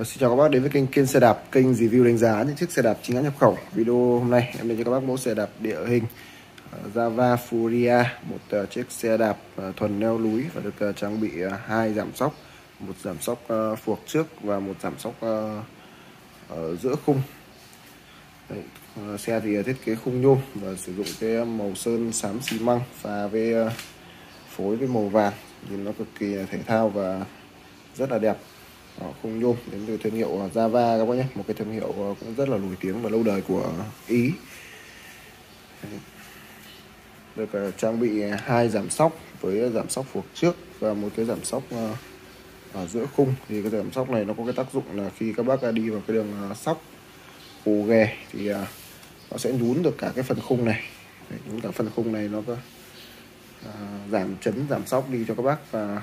Uh, xin chào các bác đến với kênh kênh xe đạp, kênh review đánh giá những chiếc xe đạp chính hãng nhập khẩu. Video hôm nay em đến cho các bác mẫu xe đạp địa hình uh, Java Furia, một uh, chiếc xe đạp uh, thuần leo núi và được uh, trang bị uh, hai giảm sóc, một giảm sóc uh, phuộc trước và một giảm sóc uh, ở giữa khung. Đấy, uh, xe thì thiết kế khung nhôm và sử dụng cái màu sơn xám xi măng pha với uh, phối với màu vàng, nhìn nó cực kỳ thể thao và rất là đẹp đó, khung nhôm đến từ thương hiệu ờ, Java các bác nhé. Một cái thương hiệu ờ, cũng rất là nổi tiếng và lâu đời của Ý. Được uh, trang bị hai giảm sóc với giảm sóc phuộc trước và một cái giảm sóc uh, ở giữa khung. Thì cái giảm sóc này nó có cái tác dụng là khi các bác đi vào cái đường uh, sóc cù ghè thì uh, nó sẽ nhún được cả cái phần khung này. Nhún cả phần khung này nó có uh, giảm chấn giảm sóc đi cho các bác và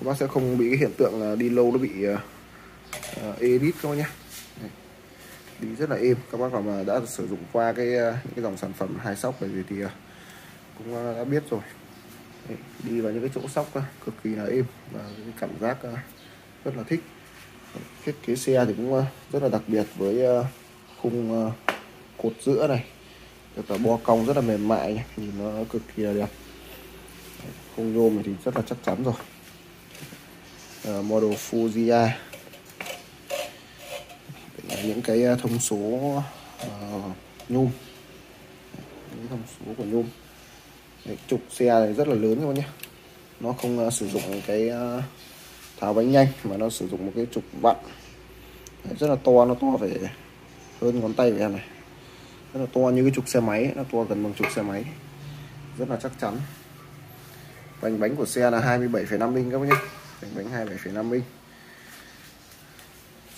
các bác sẽ không bị cái hiện tượng là đi lâu nó bị uh, edit các bác nhé. Đi rất là êm. Các bác nào mà đã sử dụng qua cái ờ, những cái dòng sản phẩm hai sóc này thì uh, cũng uh, đã biết rồi. Đấy, đi vào những cái chỗ sóc uh, cực kỳ là êm và cái cảm giác uh, rất là thích. Thiết kế xe thì cũng uh, rất là đặc biệt với uh, khung uh, cột giữa này. Được là bo cong rất là mềm mại nhé. nhìn nó cực kỳ là đẹp. Khung nhôm thì rất là chắc chắn rồi uh, model Fujia những cái ờ, thông số uh, nhôm. Những thông số của nhôm. Đấy, trục xe này rất là lớn các bác nhé. Nó không uh, sử dụng cái uh, tháo bánh nhanh mà nó sử dụng một cái trục vặn. Đấy, rất là to nó to phải hơn ngón tay của em này. Rất là to như cái trục xe máy nó to gần bằng trục xe máy. Rất là chắc chắn. Vành bánh của xe là 27,5 inch các bác nhé vành bánh 27,5 inch.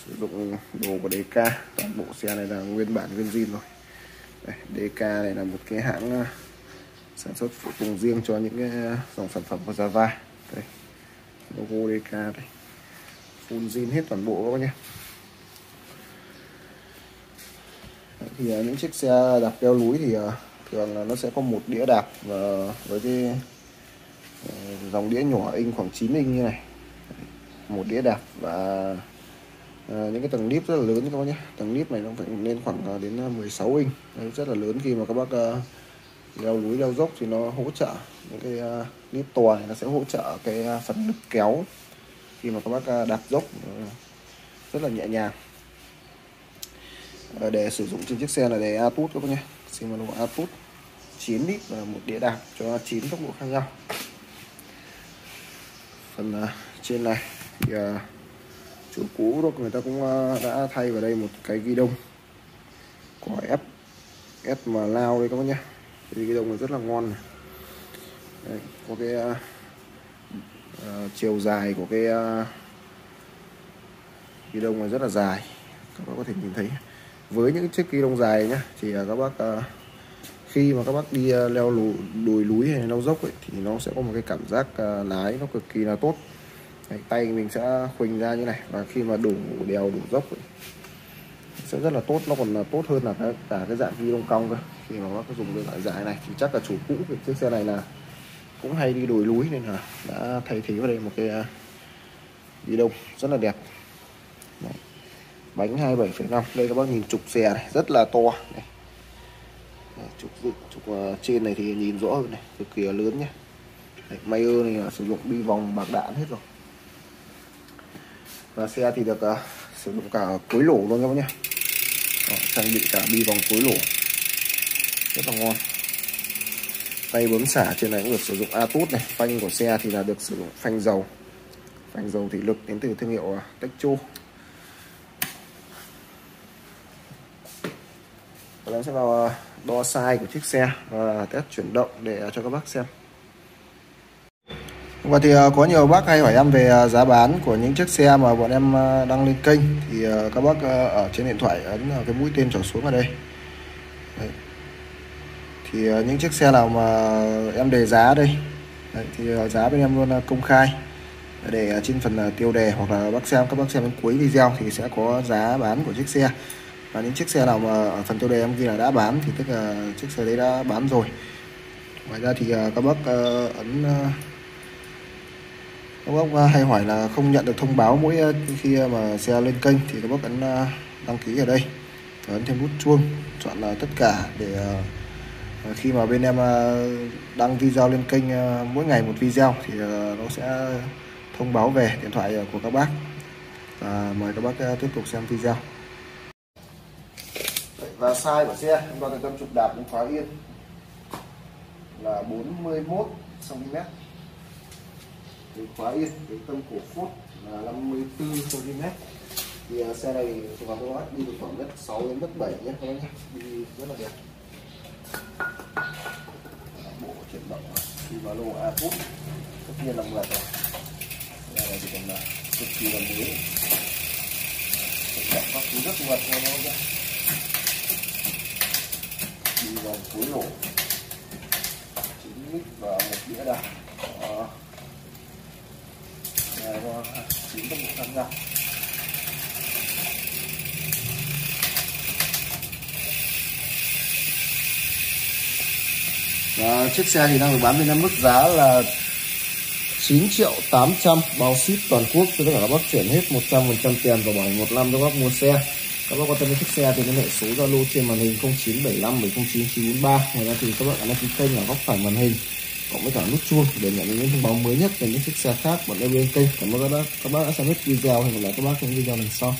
Sử dụng đồ của DK toàn bộ xe này là nguyên bản nguyên zin rồi. Đây, DK này là một cái hãng à, sản xuất phụ tùng riêng cho những cái à, dòng sản phẩm của Java. Đây logo DK đây. Full zin hết toàn bộ các bác nhé. Thì à, những chiếc xe đạp leo núi thì thường là nó sẽ có một đĩa đạp và với cái dòng đĩa nhỏ in khoảng 9 inch như này một đĩa đạp và à, những cái tầng nếp rất là lớn các bác nhé. Tầng nếp này nó phải lên khoảng ờ, đến ờ, 16 inch. Đấy, rất là lớn khi mà các bác à, leo núi leo dốc thì nó hỗ trợ những cái à, nếp tòa này nó sẽ hỗ trợ cái à, phần lực kéo khi mà các bác à, đạp dốc à, rất là nhẹ nhàng. À, để sử dụng trên chiếc xe là để Atut các bác nhé. Shimano Atut 9 lít và một đĩa đạp cho 9 tốc độ khác nhau. Phần uh, trên này thì uh, chủ cũ rồi người ta cũng uh, đã thay vào đây một cái ghi đông. Của F S mà lao đây các bác nhé. Thì ghi đông này rất là ngon này. Đây, có cái uh, uh, chiều dài của cái uh, ghi đông này rất là dài. Các bác có thể nhìn thấy. Với những chiếc ghi đông dài nhá thì uh, các bác uh, khi mà các bác đi leo lù, đồi núi hay leo dốc ấy, thì nó sẽ có một cái cảm giác uh, lái nó cực kỳ là tốt. Đấy, tay mình sẽ khuỳnh ra như này. Và khi mà đủ đèo đủ dốc ấy, sẽ rất là tốt. Nó còn là tốt hơn là cả, cả cái dạng vi đông cong cơ. Khi mà bác dùng cái loại dài này thì chắc là chủ cũ của chiếc xe này là cũng hay đi đồi núi nên là đã thay thế vào đây một cái à, vi đông rất là đẹp. Đấy. bánh 27,5 đây các bác nhìn trục xe này rất là to. Này trục trục uh, trên này thì nhìn rõ hơn này cực kỳ lớn nhé Mayer này là sử dụng bi vòng bạc đạn hết rồi và xe thì được uh, sử dụng cả cối lỗ luôn các bác nhé. Đó, trang bị cả bi vòng cối lỗ rất là ngon. Tay bấm xả trên này cũng được sử dụng Atus này. Phanh của xe thì là được sử dụng phanh dầu. Phanh dầu thủy lực đến từ thương hiệu ờ, uh, Techo và em sẽ vào ờ, đo size của chiếc xe và test chuyển động để cho các bác xem và thì à, có nhiều bác hay hỏi em về à, giá bán của những chiếc xe mà bọn em à, đăng lên kênh. Thì các bác ở trên điện thoại ấn cái mũi tên trở xuống ở đây. Đấy. thì những chiếc xe nào mà em đề giá đây? Đấy, thì giá bên em luôn công khai. Để trên phần tiêu đề hoặc là bác xem các bác xem đến cuối video thì sẽ có giá bán của chiếc xe. Và những chiếc xe nào mà ở phần tiêu đề em ghi là đã bán thì tức là chiếc xe đấy đã bán rồi. Ngoài ra thì các bác ấn các bác à, hay hỏi là không nhận được thông báo mỗi à, khi à, mà xe lên kênh thì các bác ấn đăng ký ở đây. Ấn thêm nút chuông, chọn là tất cả để khi mà bên em đăng video lên kênh mỗi ngày một video thì nó sẽ thông báo về điện thoại của các bác. Và mời các bác tiếp tục xem video. Và size của xe, chúng ta từ tâm trục đạp đến khóa yên là 41 cm cái khóa yên cái tâm cổ phốt là 54 cm. Thì uh, xe này chúng ta có đi được khoảng đất 6 đến đất 7 nhé các bác nhé. Đi rất là đẹp. Bộ chuyển động đi vào lô A phút tất nhiên là mượt rồi đây là chỉ cần là cực kỳ là mới. Động các thứ rất mượt thôi các bác nhé. Đi vào cuối lỗ 9 lít và một đĩa đạn có 9 tốc độ tham Và chiếc xe thì đang được bán với em mức giá là 9 triệu 800 bao ship toàn quốc. Cho tất cả các bác chuyển hết 100% tiền và bảo hành một năm cho các bác mua xe. Các bác quan tâm đến chiếc xe thì liên hệ số zalo trên màn hình 0975 709 943 ngoài ra thì các bạn ấn đăng ký kênh ở góc phải màn hình cộng với cả nút chuông, để nhận những thông báo mới nhất về những chiếc xe khác, bọn em bên kênh cảm ơn các bác các bác đã xem hết video, hẹn gặp lại các bác trong video lần sau.